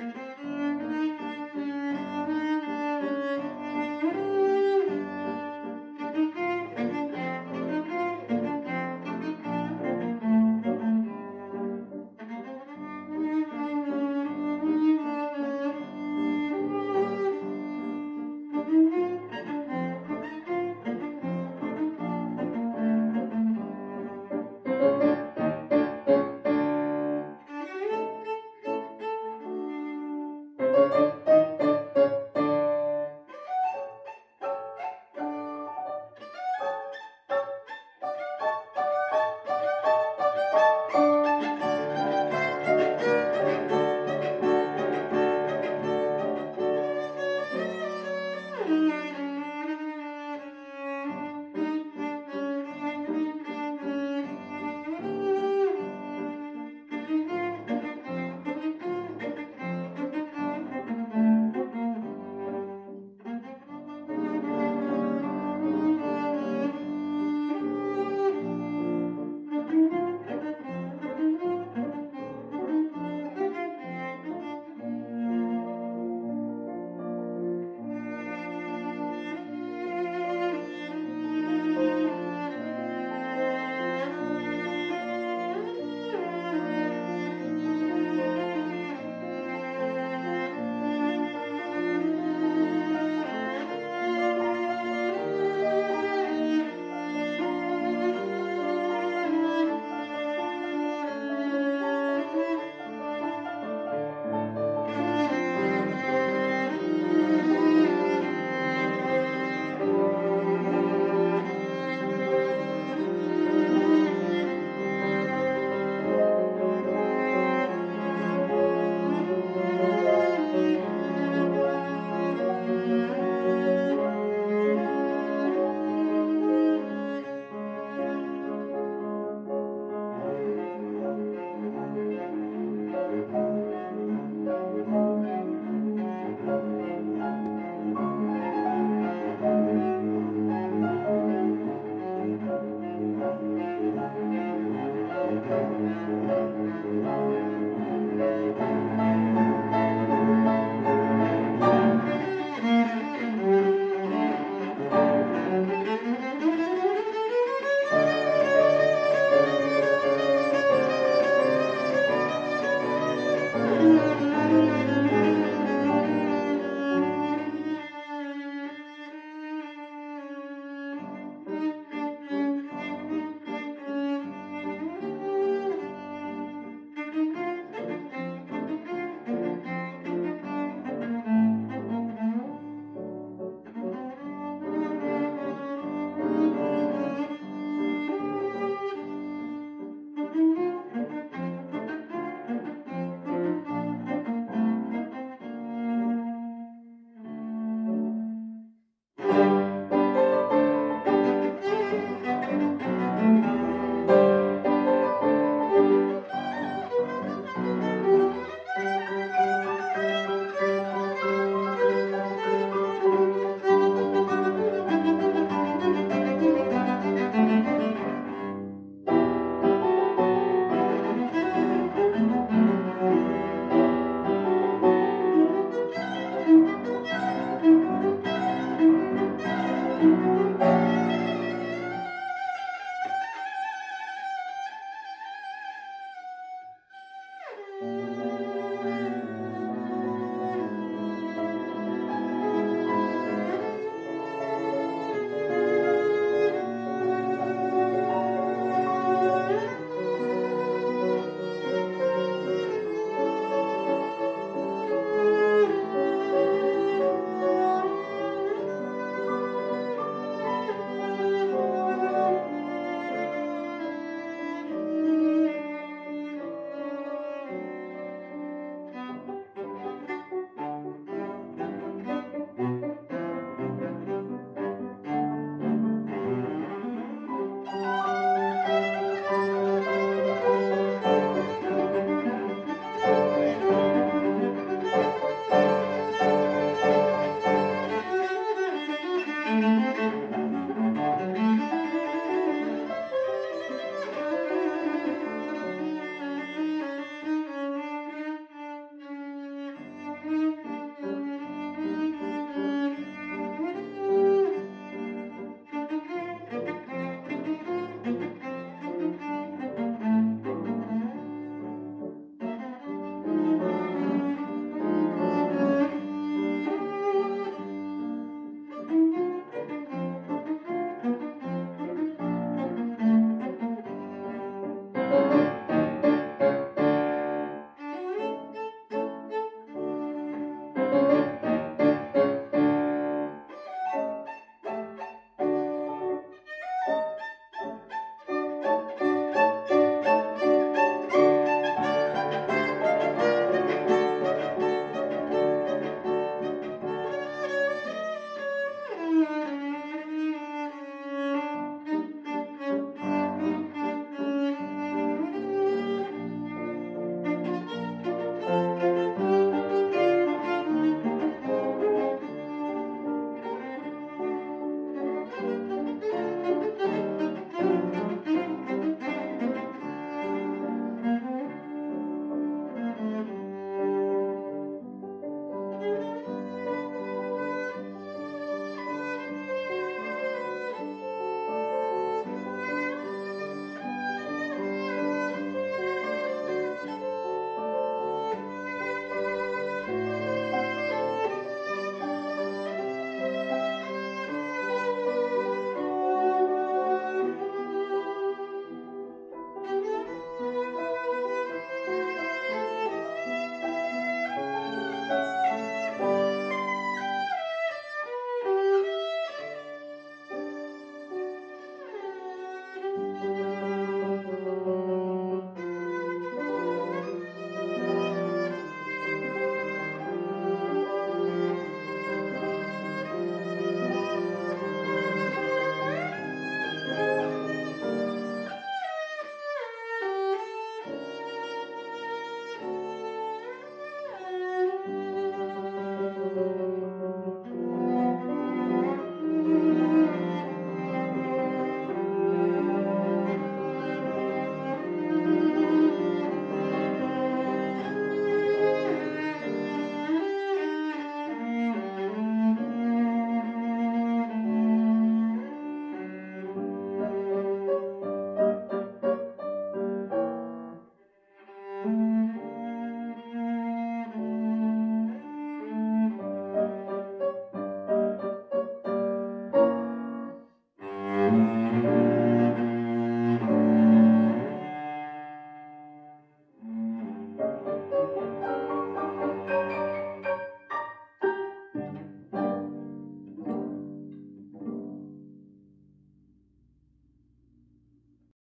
Mm-hmm.